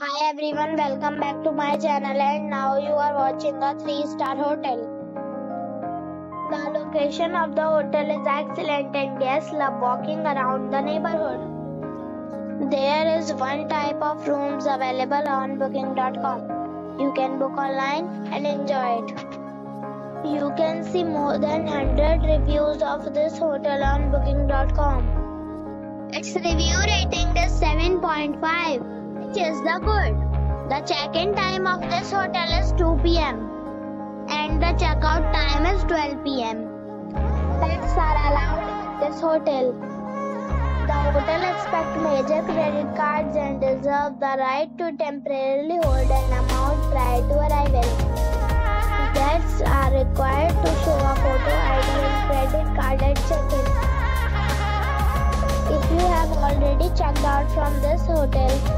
Hi everyone, welcome back to my channel and now you are watching a 3-star hotel. The location of the hotel is excellent and guests love walking around the neighborhood. There is one type of rooms available on booking.com. You can book online and enjoy it. You can see more than 100 reviews of this hotel on booking.com. Its review rating is 7.5 which is the good. The check-in time of this hotel is 2 p.m. and the checkout time is 12 p.m. Pets are allowed in this hotel. The hotel accepts major credit cards and reserves the right to temporarily hold an amount prior to arrival. Guests are required to show a photo ID and credit card at check-in. If you have already checked out from this hotel,